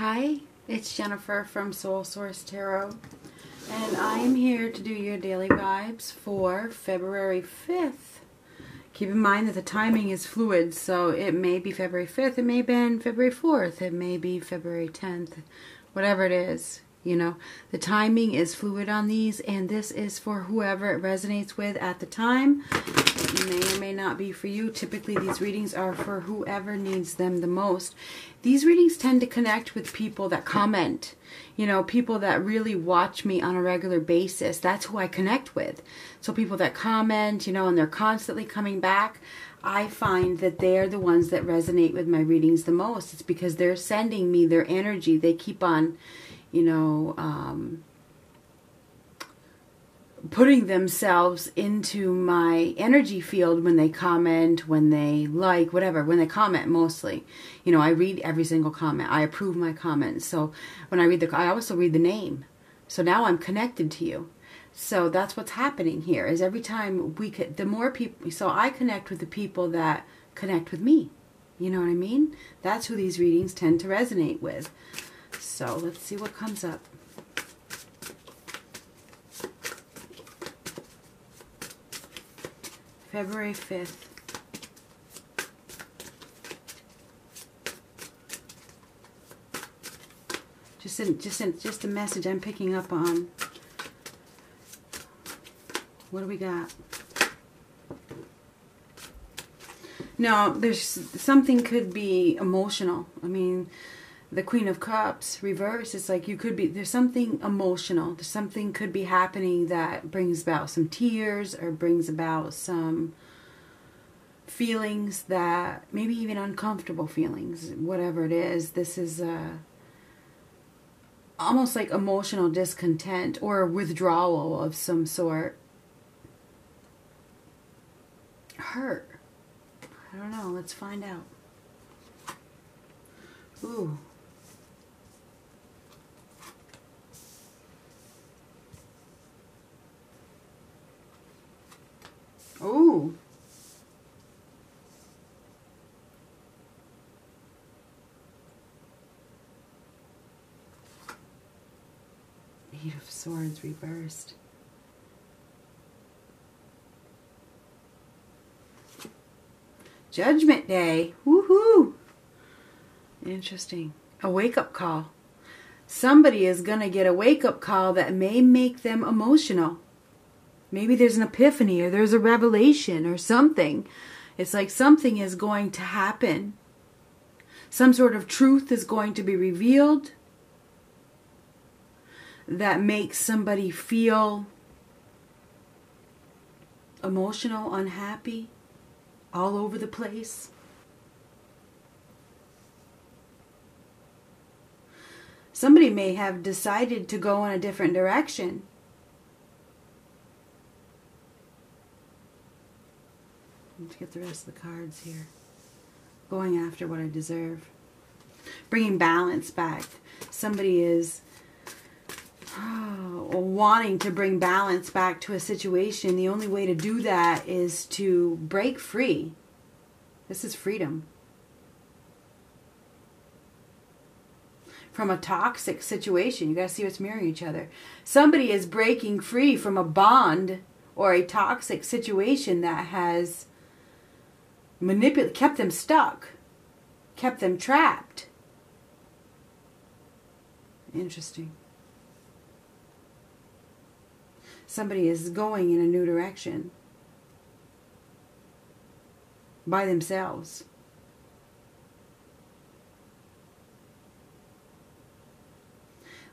Hi, it's Jennifer from Soul Source Tarot, and I am here to do your daily vibes for February 5th. Keep in mind that the timing is fluid, so it may be February 5th, it may be February 4th, it may be February 10th, whatever it is. You know, the timing is fluid on these, and this is for whoever it resonates with at the time. May or may not be for you. Typically, these readings are for whoever needs them the most. These readings tend to connect with people that comment, you know, people that really watch me on a regular basis. That's who I connect with. So, people that comment, you know, and they're constantly coming back. I find that they're the ones that resonate with my readings the most. It's because they're sending me their energy. They keep on you know, um, putting themselves into my energy field when they comment, when they like, whatever, when they comment mostly. You know, I read every single comment. I approve my comments. So when I read the, I also read the name. So now I'm connected to you. So that's what's happening here is every time we could, the more people, so I connect with the people that connect with me. You know what I mean? That's who these readings tend to resonate with. So let's see what comes up. February 5th. Just in, just in, just a message I'm picking up on. What do we got? No, there's something could be emotional. I mean, the Queen of Cups reverse, it's like you could be, there's something emotional. There's something could be happening that brings about some tears or brings about some feelings that, maybe even uncomfortable feelings, whatever it is. This is uh, almost like emotional discontent or withdrawal of some sort. Hurt. I don't know. Let's find out. Ooh. Ooh. Eight of Swords reversed. Judgment Day. Woohoo! Interesting. A wake up call. Somebody is going to get a wake up call that may make them emotional. Maybe there's an epiphany or there's a revelation or something. It's like something is going to happen. Some sort of truth is going to be revealed that makes somebody feel emotional, unhappy, all over the place. Somebody may have decided to go in a different direction Let's get the rest of the cards here. Going after what I deserve. Bringing balance back. Somebody is oh, wanting to bring balance back to a situation. The only way to do that is to break free. This is freedom. From a toxic situation. You got to see what's mirroring each other. Somebody is breaking free from a bond or a toxic situation that has manipulated, kept them stuck, kept them trapped. Interesting. Somebody is going in a new direction by themselves.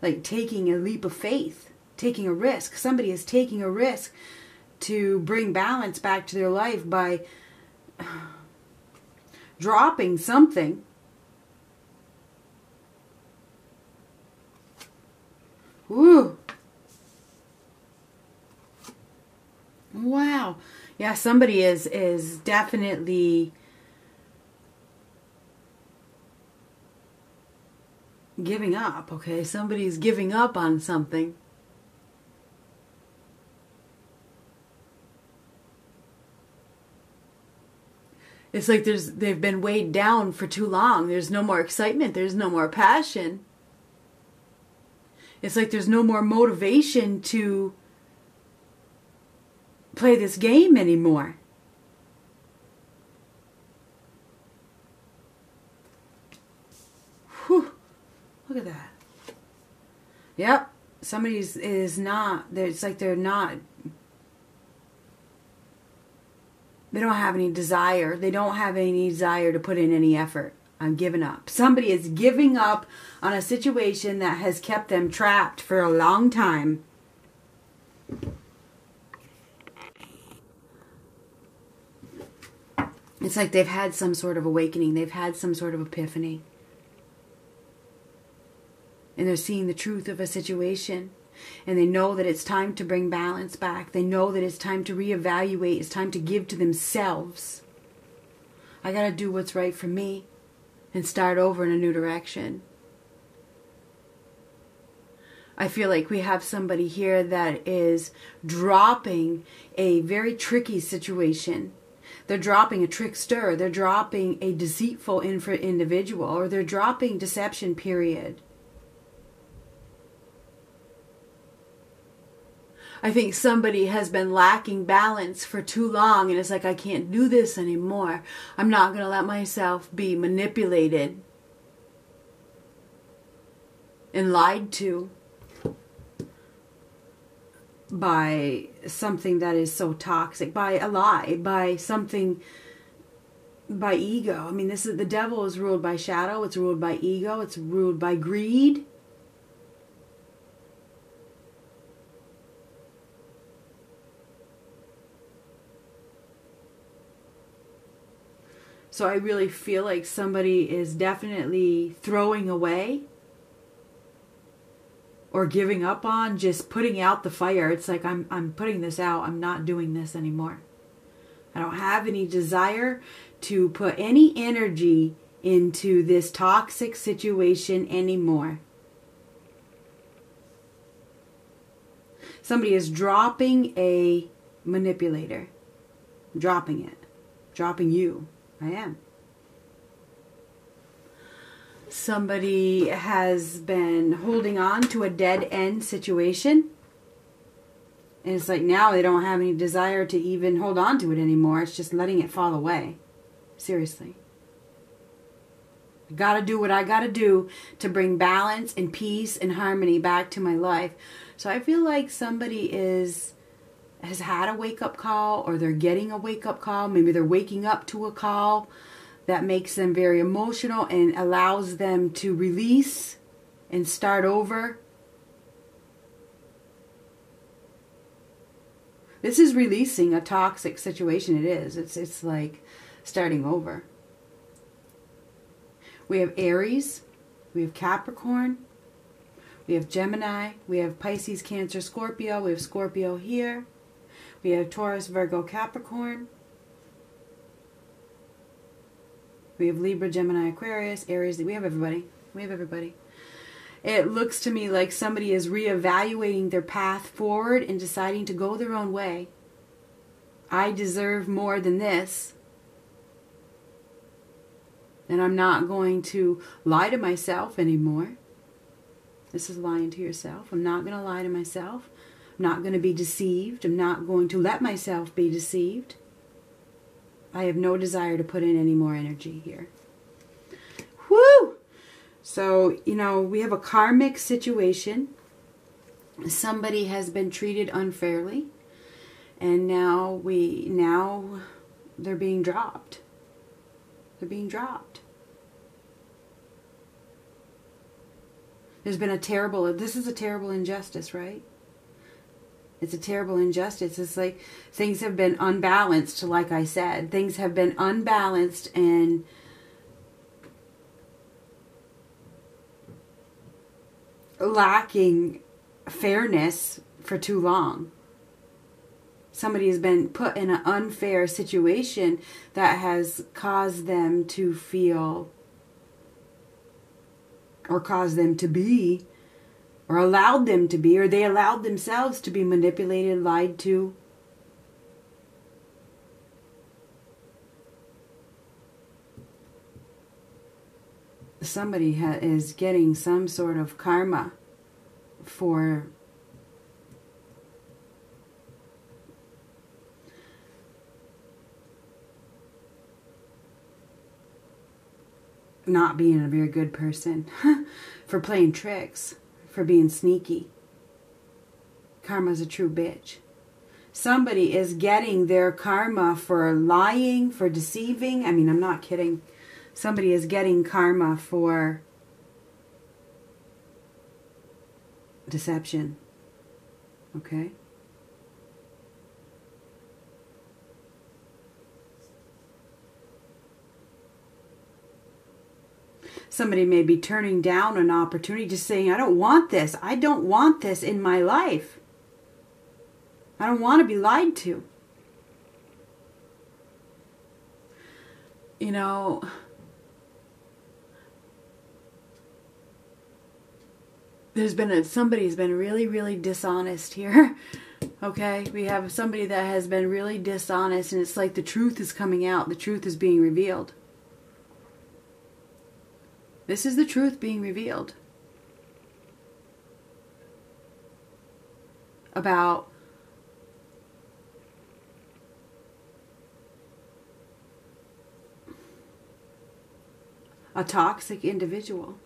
Like taking a leap of faith, taking a risk. Somebody is taking a risk to bring balance back to their life by dropping something. Ooh. Wow. Yeah, somebody is is definitely giving up, okay? Somebody's giving up on something. It's like there's they've been weighed down for too long. There's no more excitement. There's no more passion. It's like there's no more motivation to play this game anymore. Whew. Look at that. Yep. Somebody's is not. It's like they're not. They don't have any desire. They don't have any desire to put in any effort. I'm giving up. Somebody is giving up on a situation that has kept them trapped for a long time. It's like they've had some sort of awakening, they've had some sort of epiphany. And they're seeing the truth of a situation. And they know that it's time to bring balance back. They know that it's time to reevaluate. It's time to give to themselves. I got to do what's right for me and start over in a new direction. I feel like we have somebody here that is dropping a very tricky situation. They're dropping a trickster, they're dropping a deceitful individual, or they're dropping deception, period. I think somebody has been lacking balance for too long and it's like, I can't do this anymore. I'm not going to let myself be manipulated and lied to by something that is so toxic, by a lie, by something by ego. I mean, this is the devil is ruled by shadow, it's ruled by ego, it's ruled by greed. So I really feel like somebody is definitely throwing away or giving up on, just putting out the fire. It's like I'm I'm putting this out. I'm not doing this anymore. I don't have any desire to put any energy into this toxic situation anymore. Somebody is dropping a manipulator. Dropping it. Dropping you. I am somebody has been holding on to a dead end situation. And it's like now they don't have any desire to even hold on to it anymore. It's just letting it fall away. Seriously. I gotta do what I gotta do to bring balance and peace and harmony back to my life. So I feel like somebody is has had a wake up call or they're getting a wake up call. Maybe they're waking up to a call that makes them very emotional and allows them to release and start over. This is releasing a toxic situation. It is. It's it's like starting over. We have Aries, we have Capricorn, we have Gemini, we have Pisces, Cancer, Scorpio, we have Scorpio here. We have Taurus, Virgo, Capricorn. We have Libra, Gemini, Aquarius, Aries. We have everybody. We have everybody. It looks to me like somebody is reevaluating their path forward and deciding to go their own way. I deserve more than this. And I'm not going to lie to myself anymore. This is lying to yourself. I'm not going to lie to myself. I'm not going to be deceived. I'm not going to let myself be deceived. I have no desire to put in any more energy here. Whoo! So, you know, we have a karmic situation. Somebody has been treated unfairly. And now we, now they're being dropped. They're being dropped. There's been a terrible, this is a terrible injustice, right? It's a terrible injustice. It's like things have been unbalanced, like I said. Things have been unbalanced and lacking fairness for too long. Somebody has been put in an unfair situation that has caused them to feel or caused them to be or allowed them to be, or they allowed themselves to be manipulated, lied to. Somebody ha- is getting some sort of karma for not being a very good person, for playing tricks, for being sneaky. Karma's a true bitch. Somebody is getting their karma for lying, for deceiving. I mean, I'm not kidding. Somebody is getting karma for deception. Okay? Somebody may be turning down an opportunity, just saying, I don't want this. I don't want this in my life. I don't want to be lied to. You know, there's been a somebody's been really really dishonest here okay we have somebody that has been really dishonest and it's like the truth is coming out the truth is being revealed this is the truth being revealed about a toxic individual.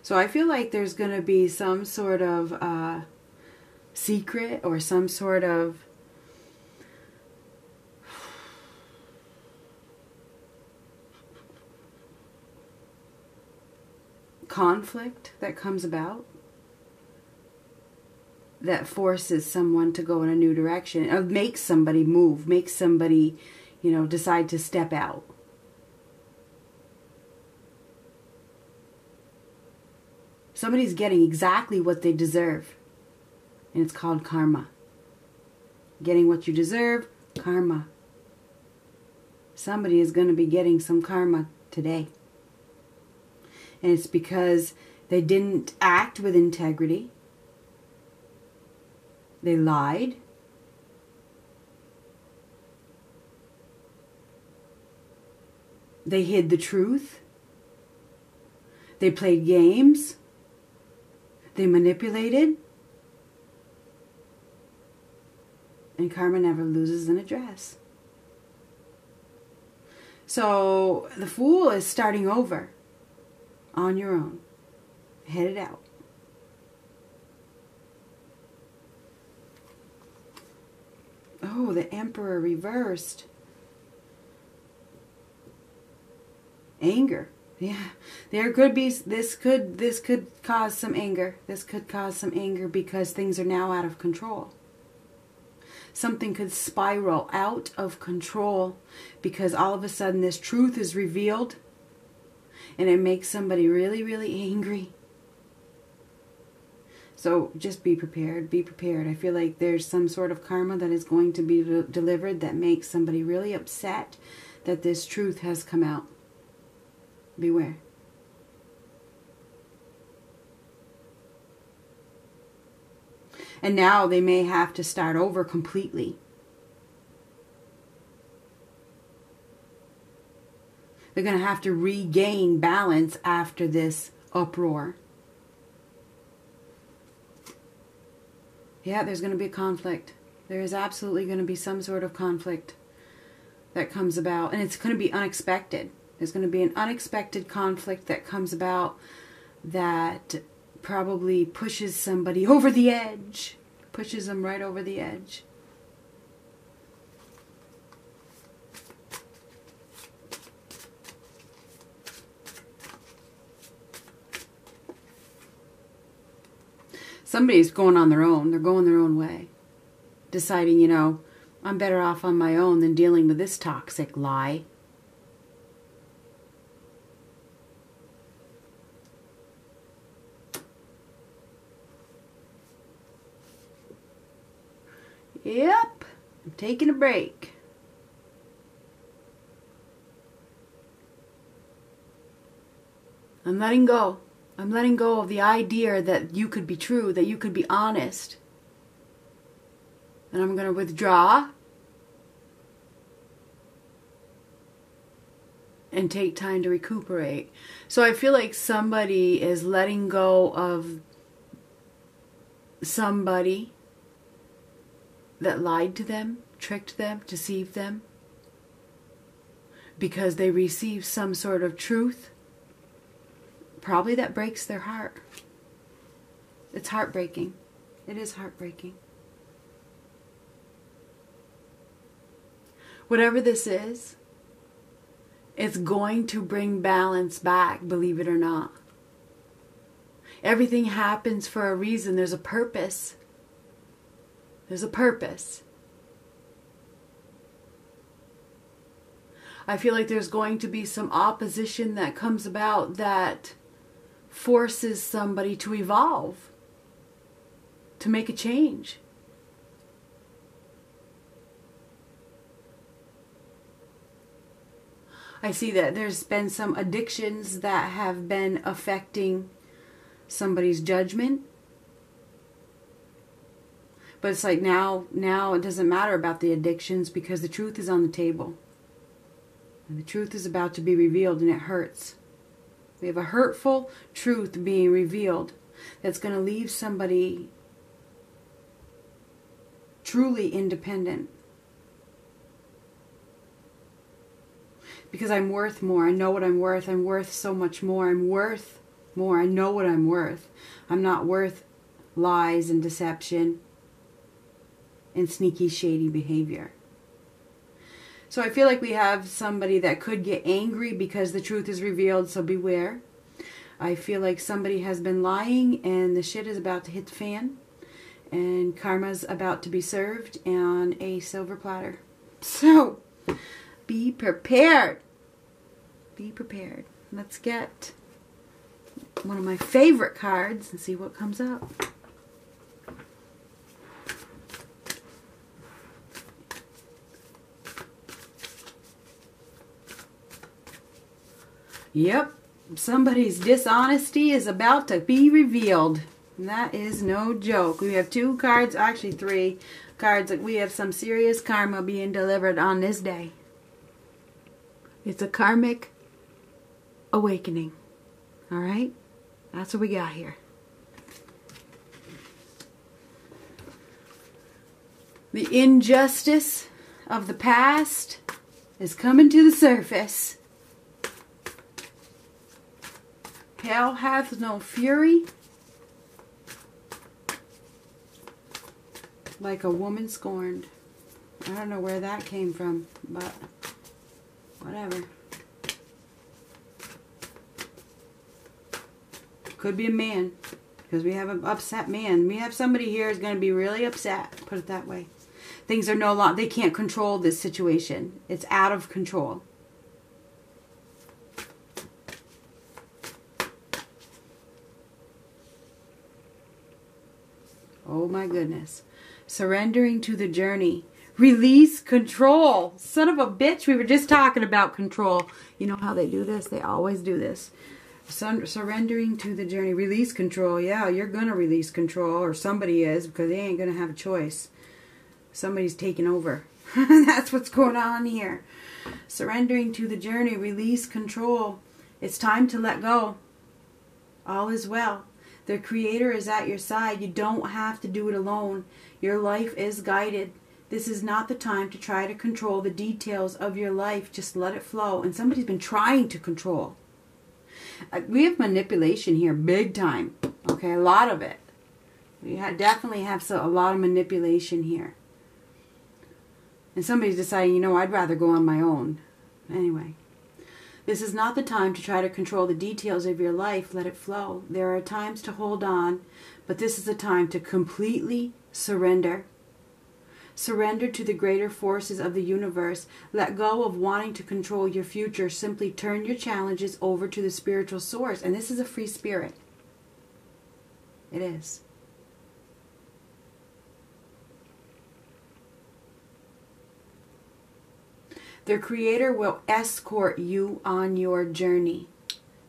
So I feel like there's going to be some sort of uh, secret or some sort of conflict that comes about that forces someone to go in a new direction or makes somebody move, makes somebody, you know, decide to step out. Somebody's getting exactly what they deserve. And it's called karma. Getting what you deserve, karma. Somebody is going to be getting some karma today and it's because they didn't act with integrity. They lied. They hid the truth. They played games. They manipulated. And karma never loses an address. So the fool is starting over on your own. Headed out. Oh, the Emperor reversed. Anger. Yeah. There could be this could this could cause some anger. This could cause some anger because things are now out of control. Something could spiral out of control because all of a sudden this truth is revealed and it makes somebody really, really angry. So just be prepared. Be prepared. I feel like there's some sort of karma that is going to be de- delivered that makes somebody really upset that this truth has come out. Beware. And now they may have to start over completely. They're going to have to regain balance after this uproar. Yeah, there's going to be a conflict. There is absolutely going to be some sort of conflict that comes about, and it's going to be unexpected. There's going to be an unexpected conflict that comes about that probably pushes somebody over the edge, pushes them right over the edge. Somebody's going on their own. They're going their own way. Deciding, you know, I'm better off on my own than dealing with this toxic lie. Yep, I'm taking a break. I'm letting go. I'm letting go of the idea that you could be true, that you could be honest. And I'm going to withdraw. and take time to recuperate. So I feel like somebody is letting go of somebody that lied to them, tricked them, deceived them, because they received some sort of truth. Probably that breaks their heart. It's heartbreaking. It is heartbreaking. Whatever this is, it's going to bring balance back, believe it or not. Everything happens for a reason. There's a purpose. There's a purpose. I feel like there's going to be some opposition that comes about that forces somebody to evolve, to make a change. I see that there's been some addictions that have been affecting somebody's judgment. But it's like now now it doesn't matter about the addictions because the truth is on the table. And the truth is about to be revealed and it hurts. We have a hurtful truth being revealed that's going to leave somebody truly independent. because I'm worth more. I know what I'm worth. I'm worth so much more. I'm worth more. I know what I'm worth. I'm not worth lies and deception and sneaky, shady behavior. So I feel like we have somebody that could get angry because the truth is revealed, so beware. I feel like somebody has been lying and the shit is about to hit the fan and karma's about to be served on a silver platter. So, be prepared. Be prepared. Let's get one of my favorite cards and see what comes up. Yep, somebody's dishonesty is about to be revealed. That is no joke. We have two cards, actually three cards. We have some serious karma being delivered on this day. It's a karmic awakening. All right? That's what we got here. The injustice of the past is coming to the surface. Hell hath no fury like a woman scorned. I don't know where that came from, but Whatever. Could be a man. Because we have an upset man. We have somebody here is going to be really upset. Put it that way. Things are no longer, they can't control this situation. It's out of control. Oh my goodness. Surrendering to the journey. Release control. Son of a bitch. We were just talking about control. You know how they do this? They always do this. surrendering to the journey. Release control. Yeah, you're going to release control. Or somebody is because they ain't going to have a choice. Somebody's taking over. That's what's going on here. Surrendering to the journey. Release control. It's time to let go. All is well. The Creator is at your side. You don't have to do it alone. Your life is guided. This is not the time to try to control the details of your life. Just let it flow. And somebody's been trying to control. Uh, we have manipulation here, big time. Okay, a lot of it. We definitely have so, a lot of manipulation here. And somebody's deciding, you know, I'd rather go on my own. Anyway. This is not the time to try to control the details of your life. Let it flow. There are times to hold on, but this is a time to completely surrender Surrender to the greater forces of the universe. Let go of wanting to control your future. Simply turn your challenges over to the spiritual source. And this is a free spirit. It is. The Creator will escort you on your journey.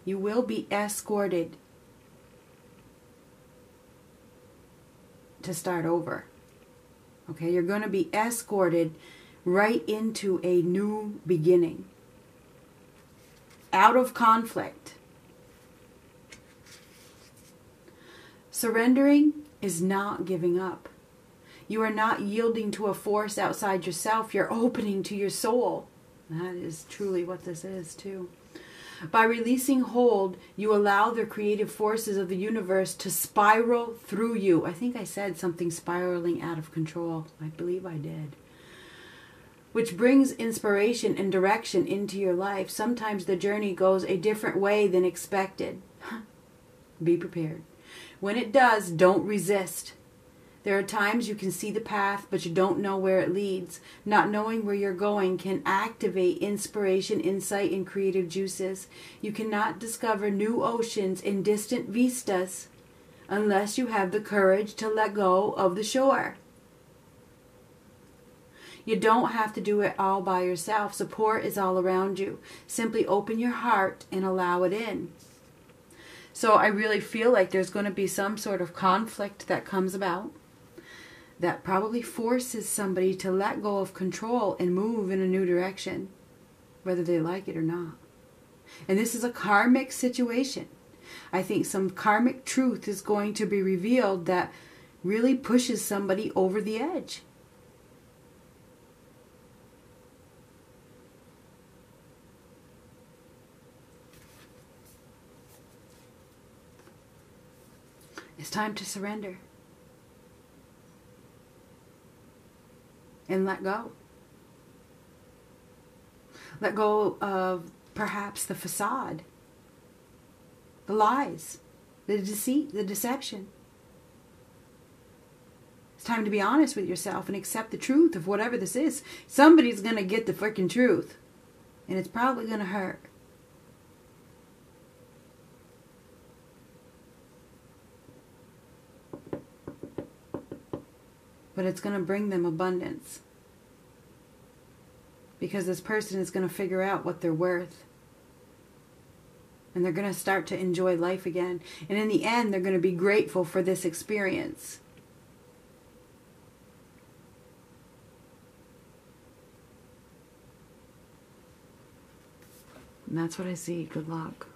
You will be escorted to start over. Okay, you're going to be escorted right into a new beginning. out of conflict. Surrendering is not giving up. You are not yielding to a force outside yourself. You're opening to your soul. That is truly what this is, too. By releasing hold, you allow the creative forces of the universe to spiral through you. I think I said something spiraling out of control. I believe I did. Which brings inspiration and direction into your life. Sometimes the journey goes a different way than expected. Be prepared. When it does, don't resist. There are times you can see the path, but you don't know where it leads. Not knowing where you're going can activate inspiration, insight, and creative juices. You cannot discover new oceans in distant vistas unless you have the courage to let go of the shore. You don't have to do it all by yourself. Support is all around you. Simply open your heart and allow it in. So I really feel like there's going to be some sort of conflict that comes about that probably forces somebody to let go of control and move in a new direction, whether they like it or not. And this is a karmic situation. I think some karmic truth is going to be revealed that really pushes somebody over the edge. It's time to surrender. And let go. Let go of perhaps the facade, the lies, the deceit, the deception. It's time to be honest with yourself and accept the truth of whatever this is. Somebody's going to get the freaking truth, and it's probably going to hurt. But it's going to bring them abundance. Because this person is going to figure out what they're worth. And they're going to start to enjoy life again. And in the end, they're going to be grateful for this experience. And that's what I see. Good luck.